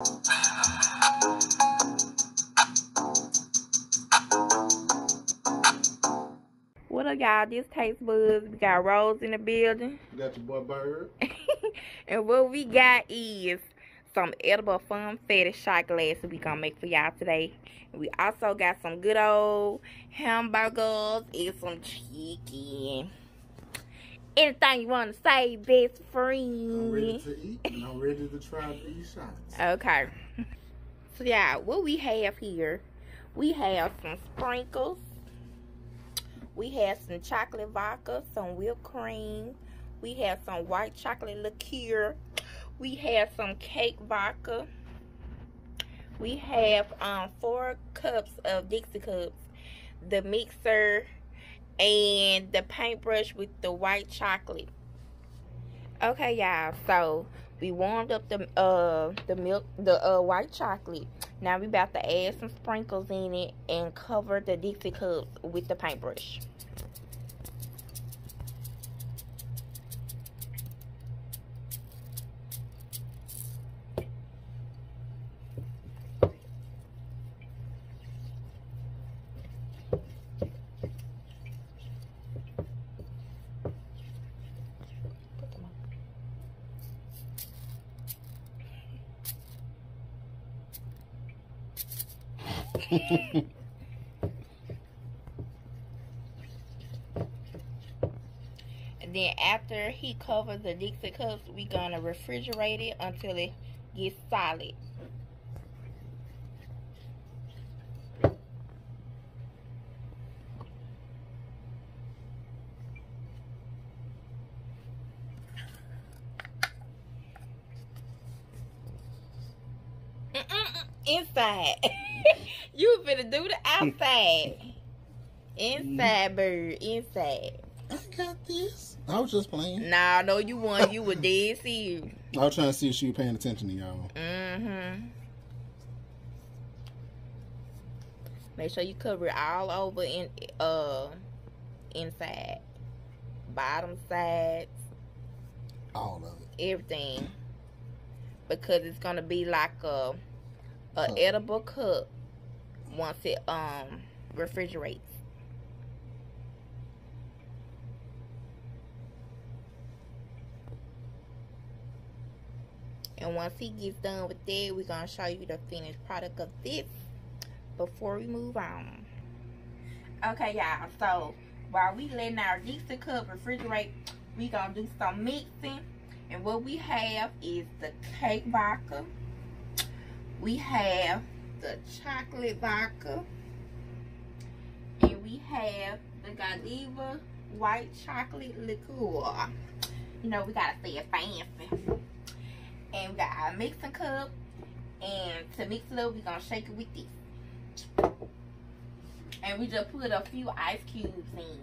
What up, y'all? This Taste Buds. We got Rose in the building. You got your boy Bird. and what we got is some edible fun fetish shot glasses we gonna make for y'all today. And we also got some good old hamburgers and some chicken. Anything you want to say, best friend? I'm ready to eat and I'm ready to try these shots. Okay. So yeah, what we have here, we have some sprinkles. We have some chocolate vodka, some whipped cream. We have some white chocolate liqueur. We have some cake vodka. We have um four cups of Dixie cups, the mixer, and the paintbrush with the white chocolate. Okay, y'all. So we warmed up the uh the milk the uh white chocolate. Now we about to add some sprinkles in it and cover the Dixie cups with the paintbrush. And then after he covers the Dixie cups, we gonna refrigerate it until it gets solid. Inside. you finna do the outside. Inside, bird. Inside. I got this. I was just playing. Nah, no, you won. You were dead serious. I was trying to see if she was paying attention to y'all. Mm-hmm. Make sure you cover it all over in uh inside. Bottom sides, All of it. everything. Because it's gonna be like a a Cup. edible cup once it um refrigerates. And once he gets done with that, we're gonna show you the finished product of this before we move on. Okay, y'all. So while we letting our Dixie cup refrigerate, we gonna do some mixing. And what we have is the cake vodka. We have the chocolate vodka. And we have the Godiva white chocolate liqueur. You know, we gotta say fancy. And we got our mixing cup. And to mix it up, we're gonna shake it with this. And we just put a few ice cubes in.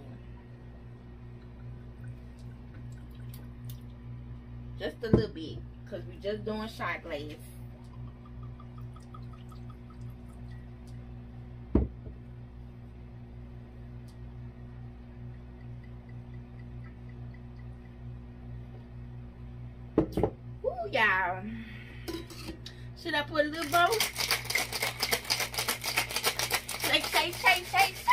Just a little bit. Because we just doing shot glass. Ooh, y'all. Should I put a little bow? Shake, shake, shake, shake, shake.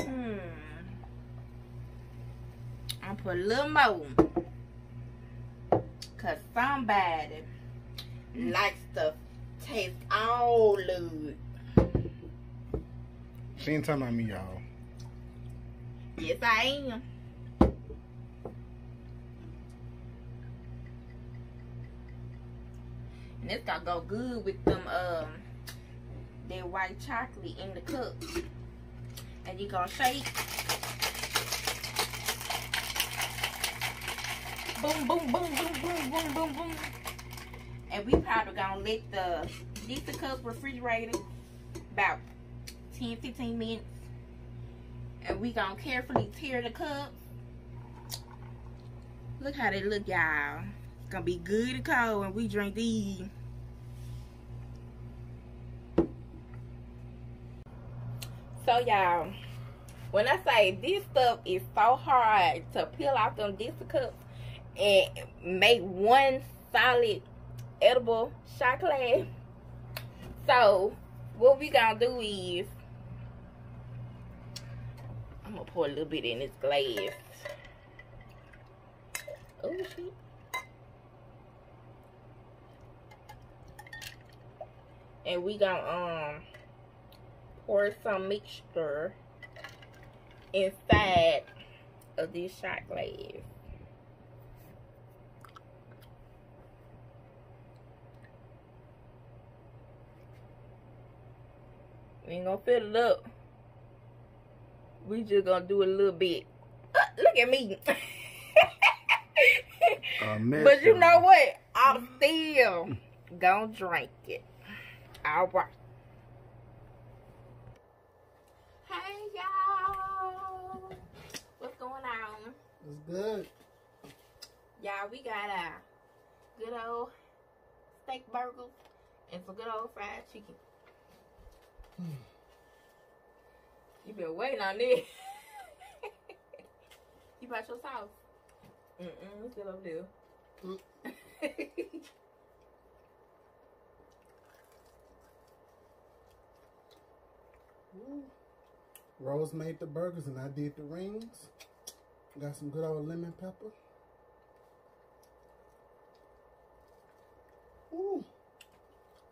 Hmm. I'll put a little more. Cause somebody likes to taste all of it. She ain't talking me, y'all. Yes, I am. And it's gonna go good with them um that white chocolate in the cup. And you gonna shake. Boom, boom, boom, boom, boom, boom, boom, boom. And we probably gonna let the Dixie cup refrigerator about 10, 15 minutes and we gonna carefully tear the cup. Look how they look, y'all. It's gonna be good and cold when we drink these. So y'all, when I say this stuff is so hard to peel off them Dixie cups and make one solid edible glass. So what we gonna do is I'm gonna pour a little bit in this glass. Oh shit. And we gonna um pour some mixture inside of this shot glass. We ain't gonna fill it up. We just gonna do a little bit. Uh, look at me. but you know what? I'm still gonna drink it. All right. Hey y'all. What's going on? It's good. Y'all, we got a good old steak burger and some good old fried chicken. You been waiting on this. you bought your sauce? Mm-mm, still over there. Mm. Rose made the burgers and I did the rings. Got some good old lemon pepper. Ooh.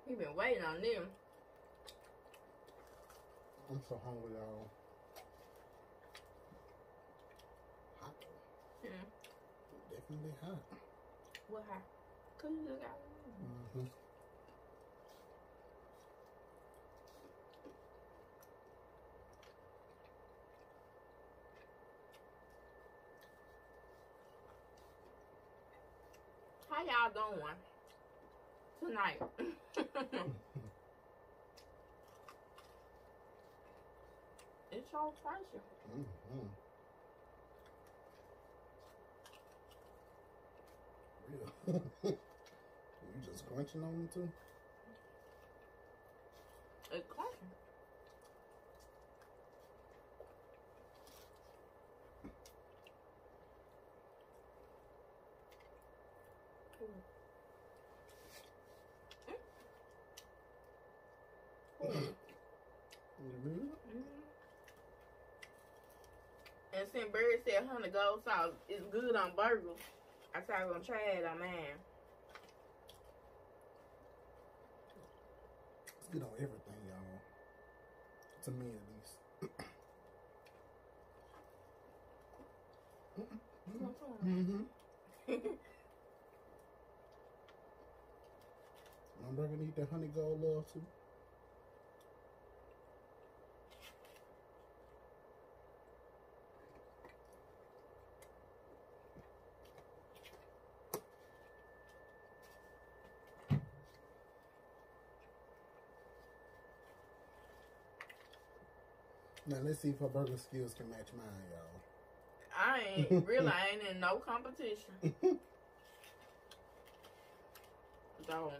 You been waiting on them. I'm so hungry, y'all. Hot. Mm. Definitely hot. What hot? Cause you just got mm-hmm. How y'all doing tonight? all spicy. Mm -hmm. you just crunching on them too? It's 500 gold sauce. It's good on burgers. I said I was gonna try it on mine. It's good on everything, y'all. To me, at least. mm-hmm. I'm never need the honey gold love too. Now let's see if her burger skills can match mine, y'all. I ain't really I ain't in no competition. so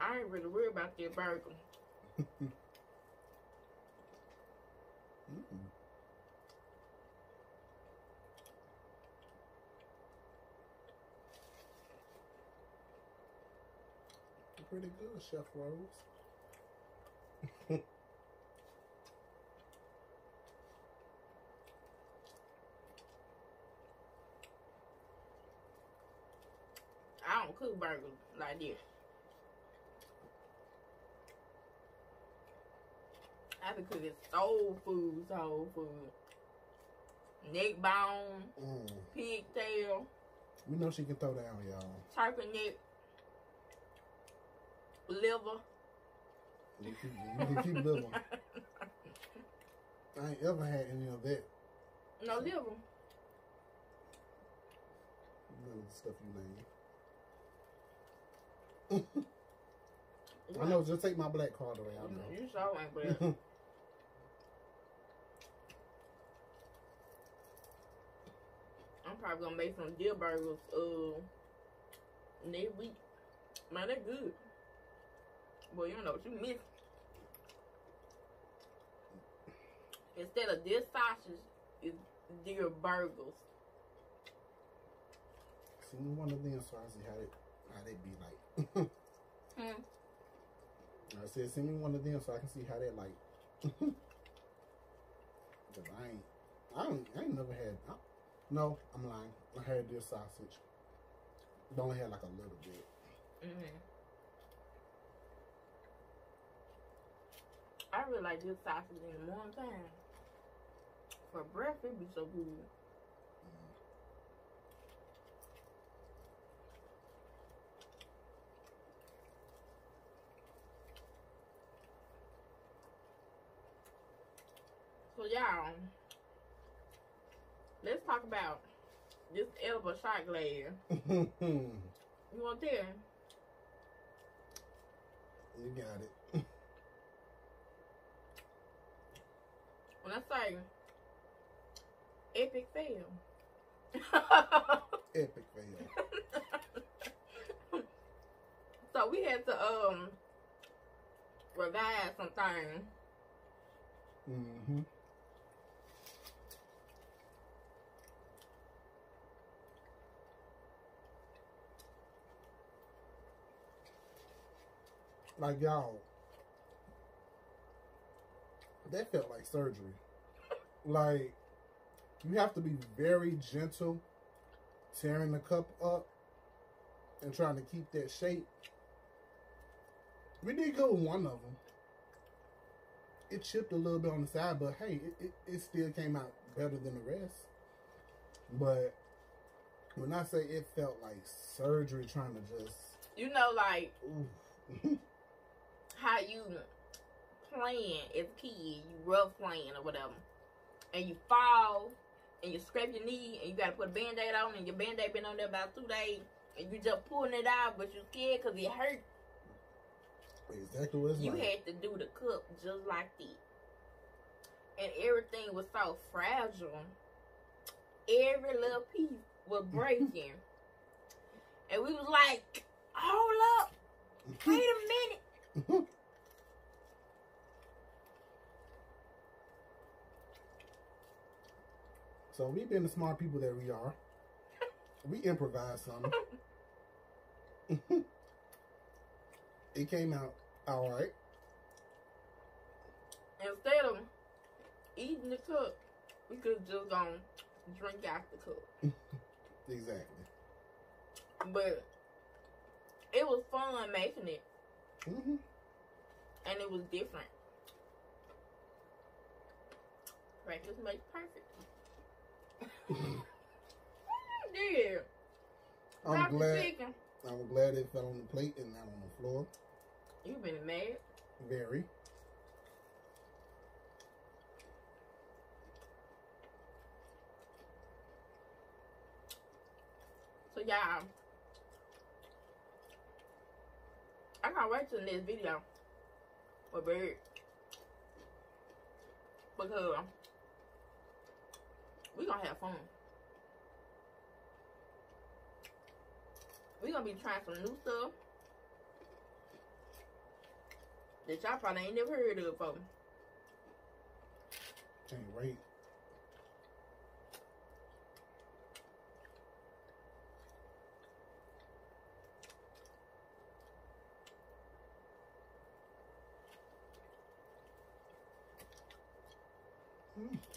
I ain't really worried about that burger. mm Pretty good, Chef Rose. Cook burgers like this. I be cooking soul food, soul food. Neck bone, mm. pigtail. We know she can throw down, y'all. Turkey neck, liver. You keep, you keep liver. I ain't ever had any of that. No liver. None of the stuff you name. I know, just take my black card away. I know. You saw ain't black. I'm probably gonna make some deer burgers uh next week. Man, they're good. Boy, you don't know what you miss. Instead of this sausage, is their burgers. See one of them see how it how they be like. hmm. I said send me one of them so I can see how they like. Cause I ain't I ain't I ain't never had I, no, I'm lying. I had this sausage. It only had like a little bit. Mm-hmm. I really like this sausage in the morning time. For breakfast, it be so good. Mm. So y'all, let's talk about this elbow shot glass. you want to? You got it. when I say epic fail. epic fail. so we had to um revise something. Mm-hmm. Like y'all, that felt like surgery. Like you have to be very gentle tearing the cup up and trying to keep that shape. We did go with one of them. It chipped a little bit on the side, but hey, it, it, it still came out better than the rest. But when I say it felt like surgery trying to just... You know, like... how you playing as a kid, you rough playing or whatever, and you fall and you scrape your knee and you gotta put a band-aid on and your band-aid been on there about two days and you just pulling it out but you scared because it hurt. Exactly what You like. had to do the cup just like that. And everything was so fragile. Every little piece was breaking. and we was like, hold up. Wait a minute. So we been the smart people that we are. We improvised something. it came out all right. Instead of eating the cook, we could just gone drink out the cup. exactly. But it was fun making it. Mm-hmm. And it was different. Practice makes perfect. yeah. I'm glad. I'm glad it fell on the plate and not on the floor. You've been mad? Very. So y'all, I can't wait till the next video with Bird because we gonna have fun. We gonna be trying some new stuff that y'all probably ain't never heard of before. Can't wait.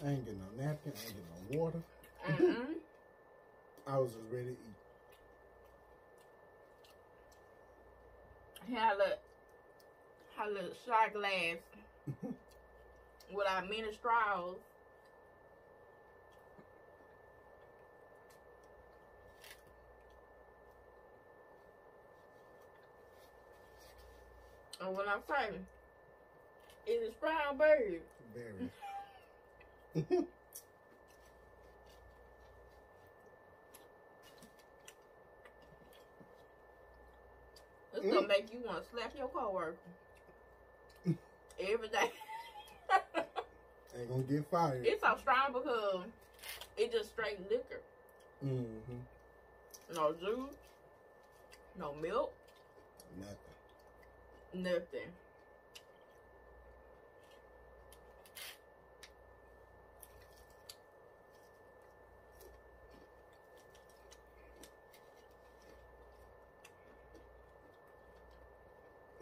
I ain't getting no napkin. I ain't getting no water. Mm-hmm. I was just ready to eat. Had a, had a shot glass with our mini straws. And when I'm saying, it's a brown bird. Very. It's gonna make you want to slap your coworker every day. Ain't gonna get fired. It's so strong because it just straight liquor. Mm-hmm. No juice. No milk. Nothing. Nothing.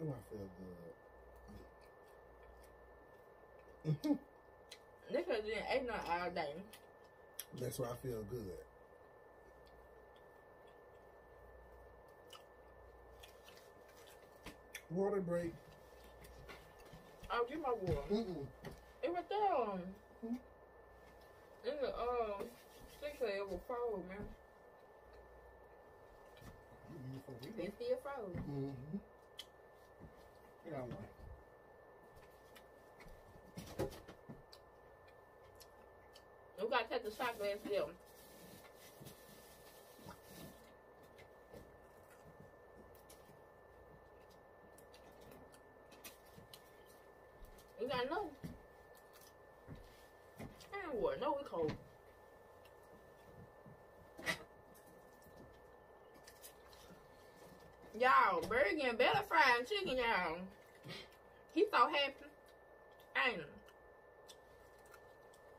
Oh, I feel good. because you didn't eat all day. That's why I feel good. Water break. I'll get my water. Mm-mm. It was there. Mm-hmm. In the uh, six it was frozen, man. Mm-hmm. It's still frozen. Mm-hmm. We gotta take the shot glass still. You gotta no. And what? No, we cold. Y'all, Bird better fried chicken, y'all. He so happy. Ain't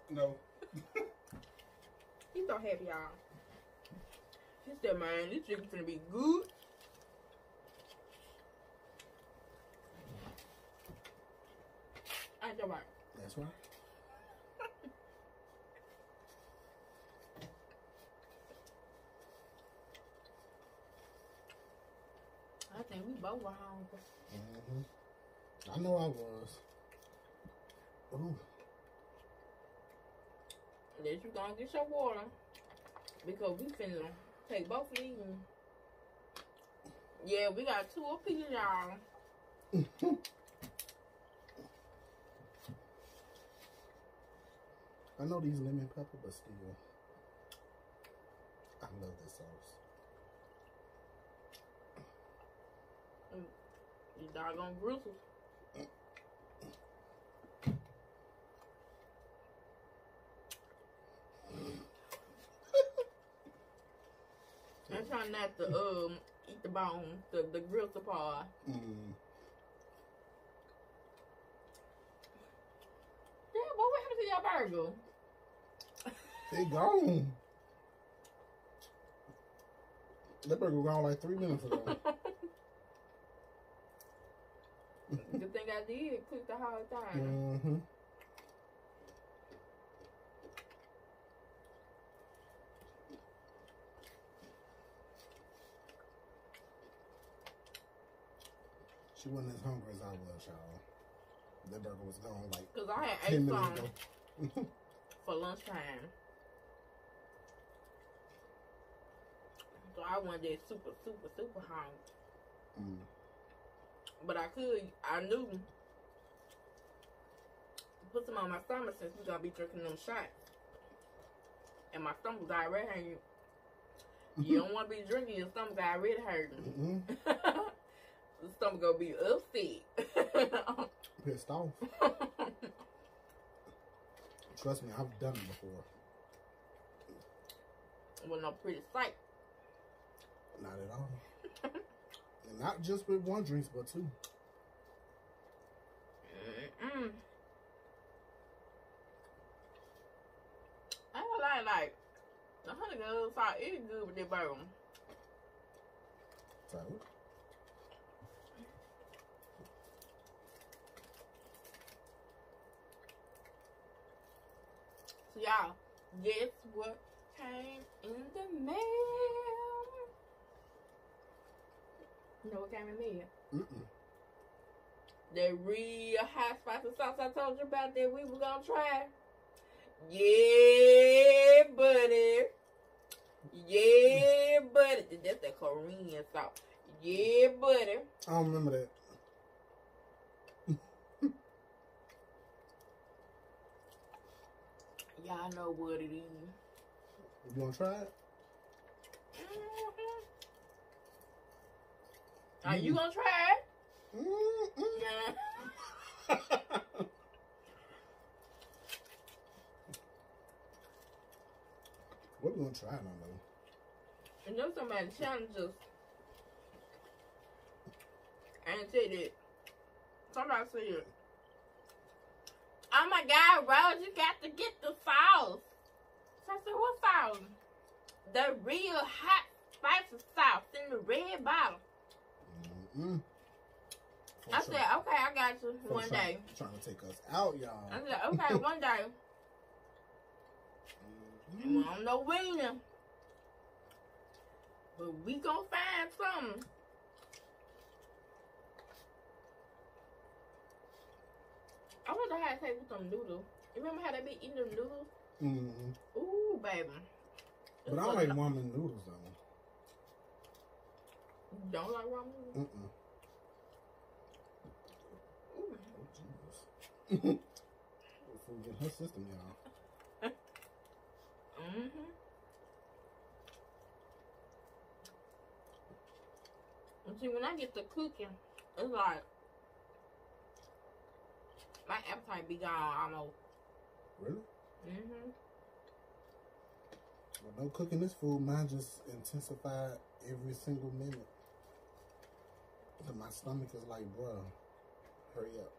No. He's so happy, y'all. He said, man, this chicken's gonna be good. Ain't that right? That's right. I both were hungry. Mm-hmm. I know I was. Ooh. That you gonna get your water because we finna take both of these. Yeah, we got two apiece, y'all. I know these lemon pepper, but still, I love this sauce. Mm, you doggone bristles. I'm trying not to um eat the bone, the the gristle part. Mm. Yeah, but what happened to your burger? They gone. That burger gone like three minutes ago. Good thing I did cook the whole time. Mm-hmm. She wasn't as hungry as I was, y'all. That burger was gone like Cause I had ate some for lunchtime. So I wasn't super, super, super hungry. Mm. But I could, I knew, put some on my stomach since we're going to be drinking them shots. And my stomach already hurting. You don't want to be drinking, your stomach already hurting. Mm-hmm. the stomach going to be upset. Pissed off. Trust me, I've done it before. Well, no pretty sight. Not at all. Not just with one drink, but two. Mm-mm. I don't like like the honey goes sauce is good with that burger. So. So y'all, guess what came in the mail? You know what came in mail? Mm-mm. The real hot spicy sauce I told you about that we were gonna try. Yeah, buddy. Yeah, buddy. That's the Korean sauce. Yeah, buddy. I don't remember that. Y'all know what it is. You want to try it? Mm-hmm. Are you going to try it? Mm-hmm. what we going to try it on, though? You know somebody challenges. I didn't say that. Somebody said it. Oh my God, Rose, you got to get the sauce. So I said, what sauce? The real hot spicy sauce in the red bottle. Mm-hmm. I said, okay, I got you one trying, day. Trying to take us out, y'all. I said, okay, one day. Mm-hmm. I don't know when. But we gonna find something. I wonder how it taste with them noodles. You remember how they be eating them noodles? Mm-hmm. Ooh, baby. But I don't like ramen noodles though. Don't like ramen noodles? Mm-mm. Ooh. Oh, Jesus. In her system, y'all. Mm-hmm. See, when I get to cooking, it's like my appetite be gone almost. Really? Mm-hmm. Well, no cooking this food. Mine just intensified every single minute. My stomach is like, bruh, hurry up.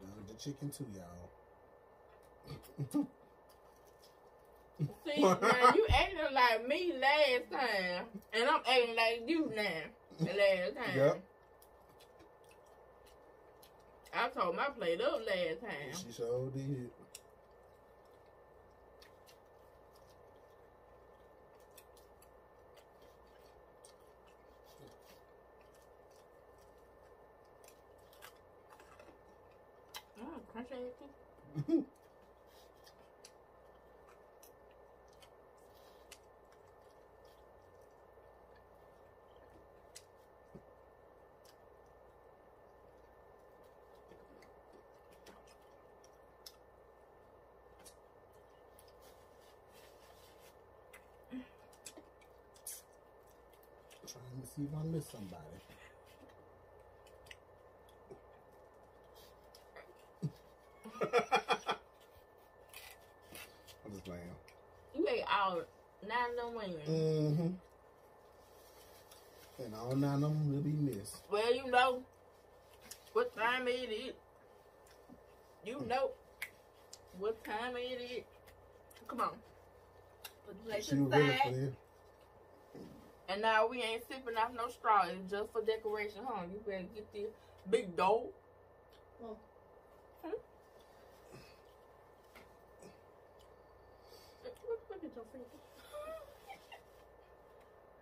Done the chicken too, y'all. See, man, you acting like me last time, and I'm acting like you now. Last time. Yep. I told my plate up last time. She sure did. Too. Trying to see if I miss somebody. I'm just playing. You ate all nine of them wings. Mm-hmm. And all nine of them will be missed. Well, you know what time it is. You know what time it is. Come on. Put the plate She was ready for aside. And now we ain't sipping off no straw. It's just for decoration, huh? You better get this big dough. Well, Look, look at your finger.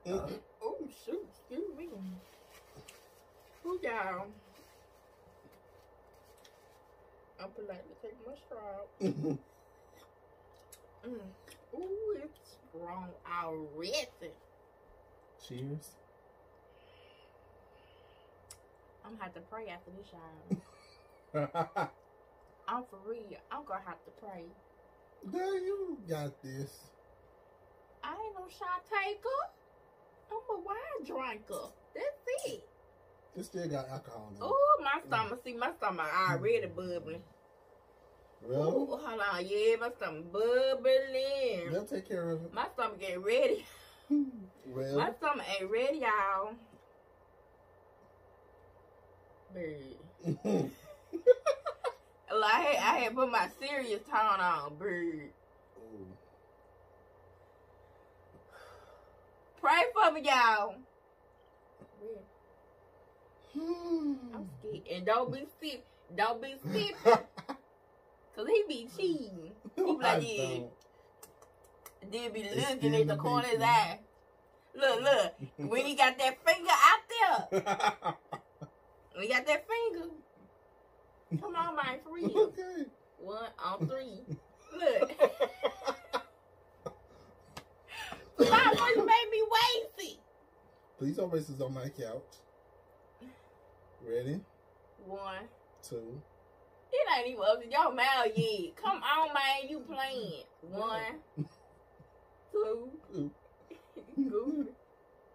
Mm. Oh, shoot. Excuse me. Ooh, y'all. I'm politely taking my straw. Mhm. Mm. Ooh, it's strong already. Cheers. I'm gonna have to pray after this, y'all. I'm for real. I'm gonna have to pray. Girl, you got this. I ain't no shot taker. I'm a wine drinker. That's it. It still got alcohol in it. Oh, my mm. stomach. See, my stomach already bubbling. Ooh, Really? hold on. Yeah, my stomach bubbling. They'll take care of it. My stomach ain't ready. Well, My stomach ain't ready, y'all. Bird. Like, I had, I had put my serious tone on, bird. Ooh. Pray for me, y'all. Hmm. I'm scared. And don't be sick. Don't be sick. Cause he be cheating. He be like, yeah. Then be It's looking at the corner of his eye. Look, look. When he got that finger out there. we got that finger. Come on, my for real. okay. One on three. Look. Stop when you made me wasted. Please don't racist on my couch. Ready? One. Two. It ain't even up to your mouth yet. Come on, man, you playing. One, two, Ooh. Goofy.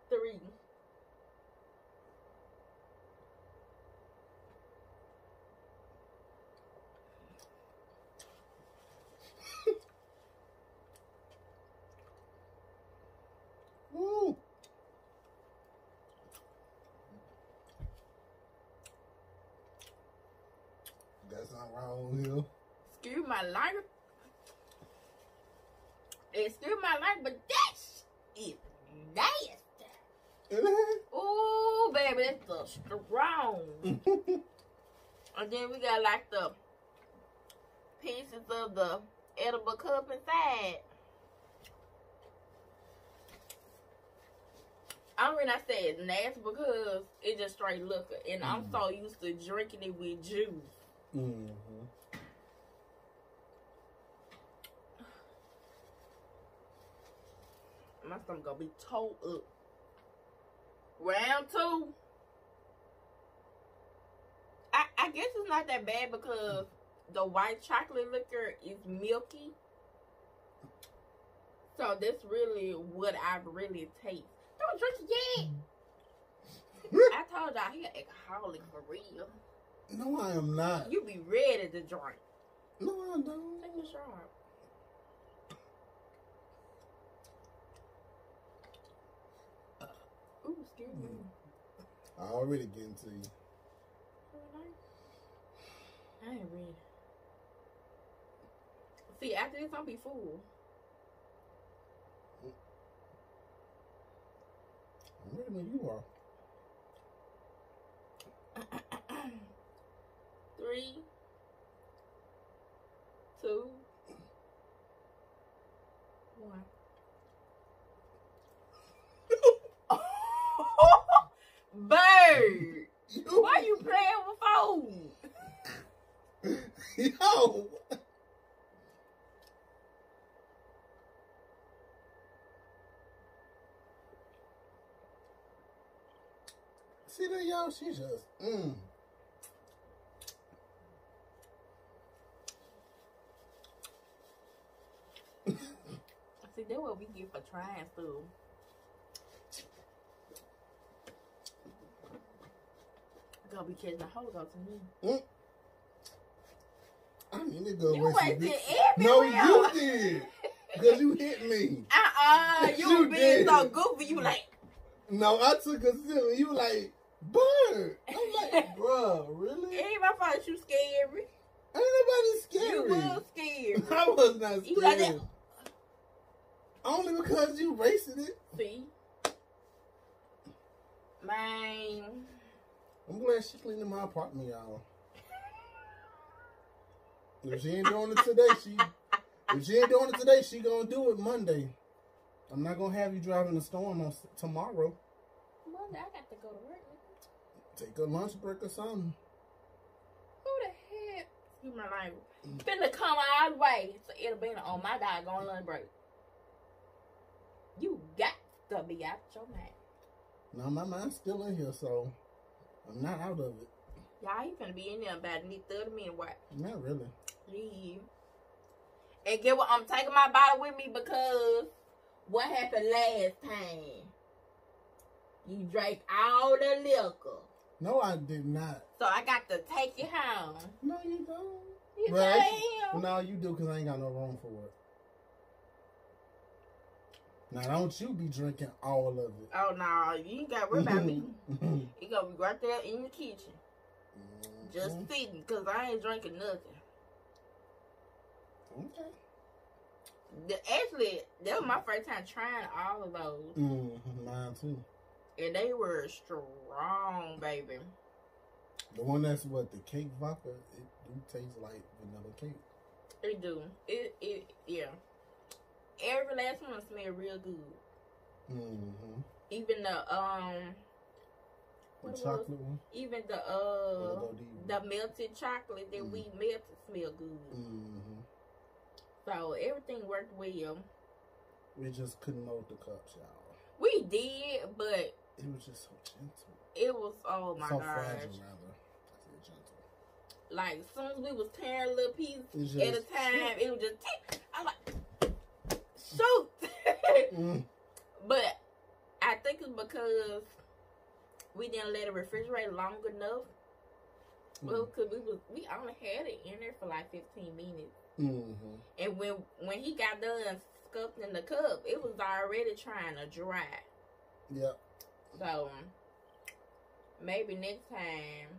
three. Woo. That's not wrong here. Excuse my life. Excuse my life, but that's it. nasty. Ooh, baby, that's the strong. and then we got like the pieces of the edible cup inside. I'm gonna say it's nasty because it's just straight liquor, and mm-hmm. I'm so used to drinking it with juice. Mm-hmm. My stomach gonna be tore up. Round two. I, I guess it's not that bad because the white chocolate liquor is milky. So that's really what I really taste. Don't drink it yet. Mm-hmm. I told y'all he an alcoholic for real. No, I am not. You be ready to drink. No, I don't. Take a shot. Uh, Ooh, excuse me. I already getting to you. I ain't ready. See, after this, I'll be full. I'm ready when you are. Three, two, one. Bird! Why you playing with phone? Yo! See that, y'all? She just, mm. See, that's what we get for trying stuff. Gonna be catching a Holy Ghost in me. Mm. I mean, it go you wasted everywhere. No, you did. Because you hit me. Uh-uh. You, you being did. so goofy. You like... No, I took a sip. You like... Bird. I'm like, bro, really? It ain't my fault you scary. Ain't nobody scary. You was scared. I was not scared. You like Only because you racing it. See? Man. I'm glad she cleaning my apartment, y'all. If she ain't doing it today, she if she ain't doing it today, she gonna do it Monday. I'm not gonna have you driving the storm on tomorrow. Monday, I got to go to work. Take a lunch break or something. Who the heck? You my like finna come all the way to Edabina on my doggone lunch break. You got to be out your mind. No, my mind's still in here, so I'm not out of it. Y'all, you finna be in there about need 30 minutes. What? Not really. And get what? I'm taking my bottle with me because what happened last time? You drank all the liquor. No, I did not. So I got to take you home. No, you don't. You well, actually, well, no, you do because I ain't got no room for it. Now, don't you be drinking all of it. Oh, no. You ain't got worry about me. You going to be right there in the kitchen. Mm-hmm. Just sitting because I ain't drinking nothing. Okay. The, actually, that was my first time trying all of those. Mm-hmm. Mine too. And they were strong, baby. The one that's what the cake vodka, it do taste like vanilla cake. It do. It it yeah. Every last one smell real good. Mm-hmm. Even the um. The chocolate was, one. Even the uh the melted chocolate that mm. we melted smell good. Mm-hmm. So everything worked well. We just couldn't load the cups, y'all. We did, but it was just so gentle. It was oh my so gosh. fragile, rather. Like as soon as we was tearing little pieces at a time, it was just I'm like shoot. mm. But I think it's because we didn't let it refrigerate long enough. Mm. Well, cause we was we only had it in there for like fifteen minutes. Mm-hmm. And when when he got done sculpting the cup, it was already trying to dry. Yep. So maybe next time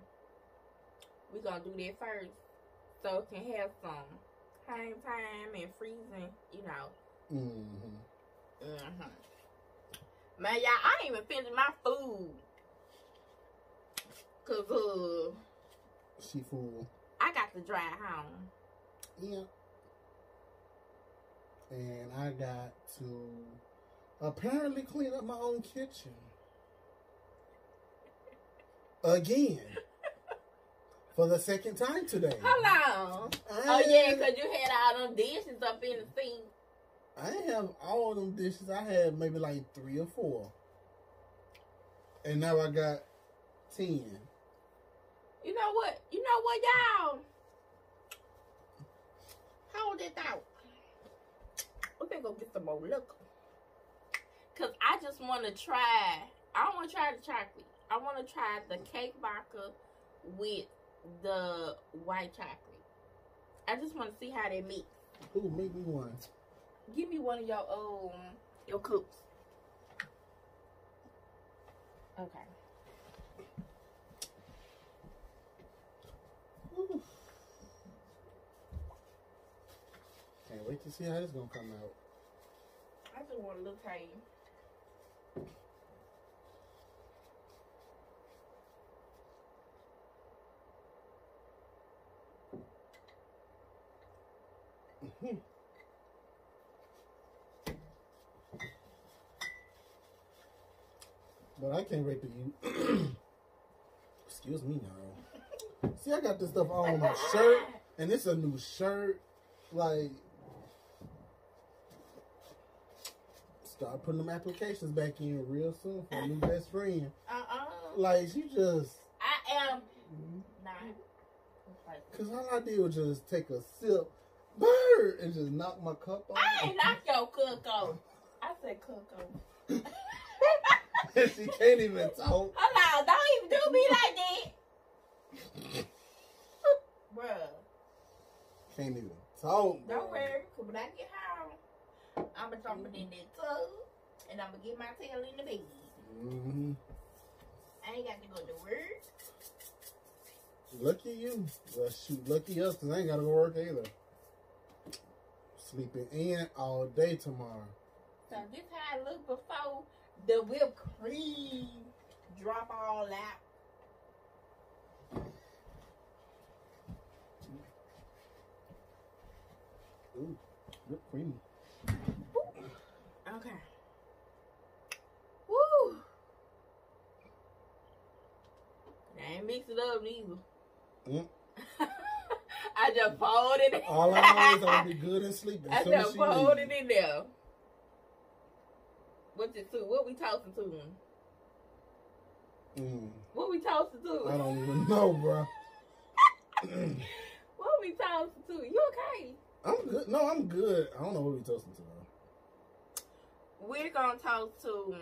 we gonna do that first, so it can have some hang time and freezing, you know. Mhm. Mhm. Man, y'all, I ain't even finished my food. Cause uh She fool. I got to drive home. And I got to apparently clean up my own kitchen. Again. For the second time today. How long? Oh yeah, cause you had all them dishes up in the sink. I didn't have all them dishes. I had maybe like three or four. And now I got ten. You know what? You know what, y'all? Hold it out. We're gonna go get some more liquor. Cause I just wanna try I don't wanna try the chocolate. I wanna try the cake vodka with the white chocolate. I just wanna see how they mix. Ooh, make me one. Give me one of your um your cups. Okay. Ooh. Can't wait to see how this gonna come out. I just want little tiny. Mhm. But I can't wait to eat. Excuse me now. See, I got this stuff all on my shirt, and it's a new shirt. Like, start putting them applications back in real soon for a new best friend. Uh-uh. Like, she just, I am mm-hmm. not. cause all I did was just take a sip, bird, and just knock my cup off. I ain't knock your cocoa. I said cocoa. and she can't even talk. Hold on, don't even do me like that. Bruh, Can't even talk. don't worry, cause when I get home, I'ma jump in that tub and I'ma get my tail in the bed. hmm I ain't got to go to work. Lucky you. Well, shoot, lucky us, because I ain't got to go work either. Sleeping in all day tomorrow. So this how it look before the whipped cream drop all out. Ooh, whipped cream. Okay. Woo! I ain't mix it up neither. Mm. I just poured it in. All I know is I'm be good and sleep I as soon as just poured it in there. What's it to? What we toasting to? Mm, What we toasting to? I don't even know, bro. What we toasting to? You okay? I'm good. No, I'm good. I don't know what we toasting to, though. We're gonna toast to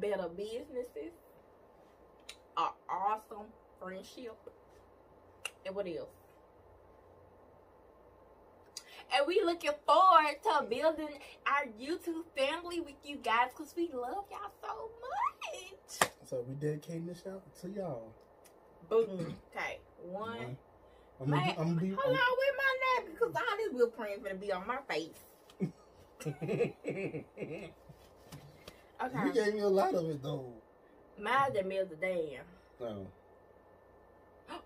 better businesses, a awesome friendship, and what else? And we looking forward to building our YouTube family with you guys because we love y'all so much. So we dedicating this out to y'all. Boom. Hmm. Okay. One. I'm gonna, I'm gonna be. hold on with my napkin because all this whipped cream gonna be on my face. you gave me a lot of it though. Mine's the meal today. No.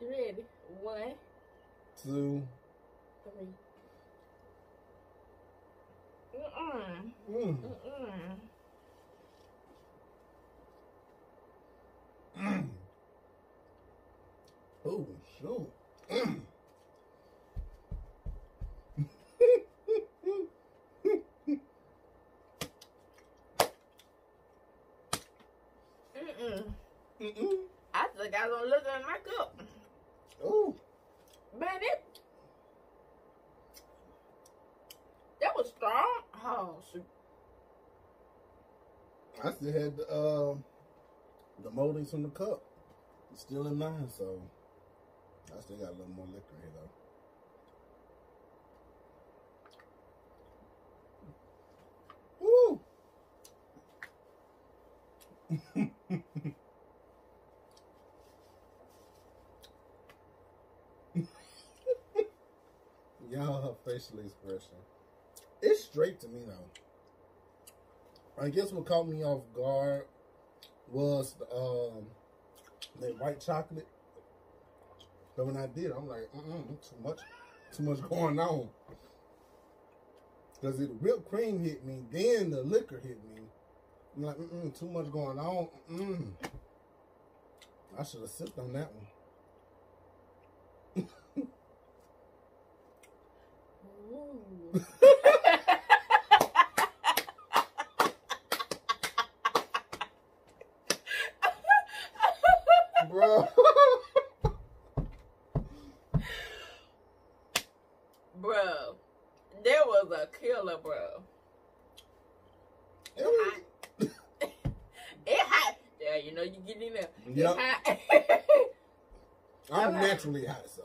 You ready? One, Two. three. Mm-mm. Mm. Mm-mm. Mm. Oh, shoot. Mm. Mm-mm. Mm-mm. I think I was gonna look at my cup. Oh, Man, it that was strong. Oh shoot. I still had the, uh, the moldings from the cup It's still in mine, so I still got a little more liquor here though. Woo! Y'all, facial expression. It's straight to me though. I guess what caught me off guard was the, um white chocolate. But when I did, I'm like, mm too much, too much going on. Cause the whipped cream hit me, then the liquor hit me. I'm like, mm too much going on. Mm. I should have sipped on that one. bro. bro, there was a killer, bro. It hot. it hot. Yeah, you know you get in there. Yep. I'm okay. naturally hot, so.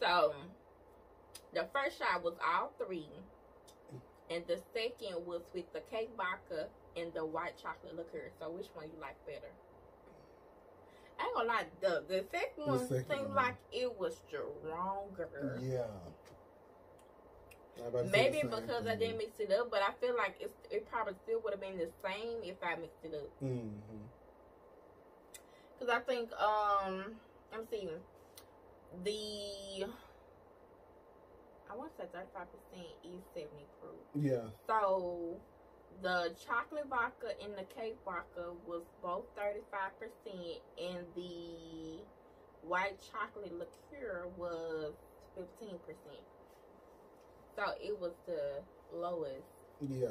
So, the shot was all three, and the second was with the cake vodka and the white chocolate liqueur. So, which one you like better? I ain't gonna lie, the the second one second seemed one. like it was stronger. Yeah. Maybe because I didn't mix it up, but I feel like it's, it probably still would have been the same if I mixed it up. Mm-hmm. Cause I think um I'm seeing the I want to say 35% is 70 proof. Yeah. So the chocolate vodka and the cake vodka was both 35% and the white chocolate liqueur was 15%. So it was the lowest. Yeah.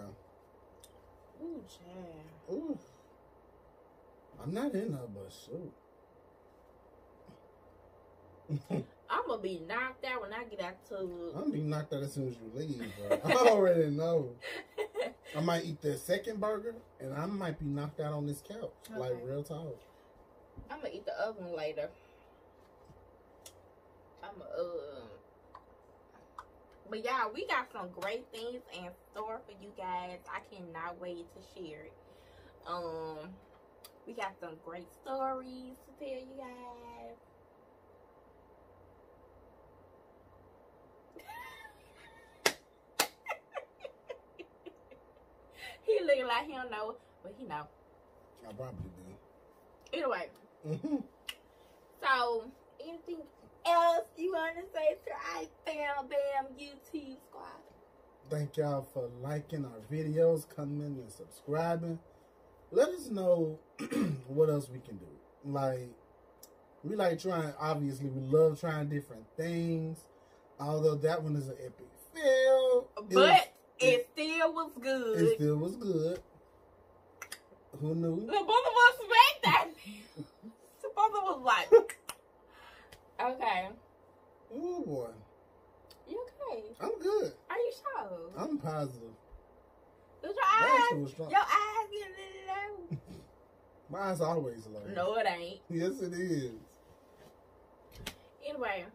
Ooh, child. Ooh. I'm not in her, but shoot. I'm gonna be knocked out when I get out to. I'm gonna be knocked out as soon as you leave, bro. I already know. I might eat the second burger, and I might be knocked out on this couch, okay. like real talk. I'm gonna eat the other one later. I'm uh. But yeah, we got some great things in store for you guys. I cannot wait to share it. Um, we got some great stories to tell you guys. he looking like he don't know, but he know. I probably do. Anyway. Mm-hmm. So, anything else you want to say to our Bam Bam YouTube squad? Thank y'all for liking our videos, coming and subscribing. Let us know what else we can do. Like, we like trying, obviously, we love trying different things. Although that one is an epic fail. But it still was good. It still was good. Who knew? The both of us smacked that. the both of us like. okay. Oh boy. You okay? I'm good. Are you sure? I'm positive. Does your eyes? Your eyes getting low. My eyes always low. No, it ain't. Yes, it is. Anyway,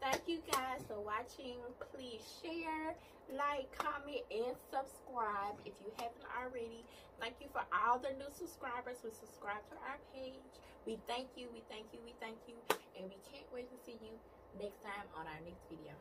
thank you guys for watching. Please share like, comment, and subscribe if you haven't already. Thank you for all the new subscribers who subscribe to our page. We thank you, we thank you, we thank you, and we can't wait to see you next time on our next video.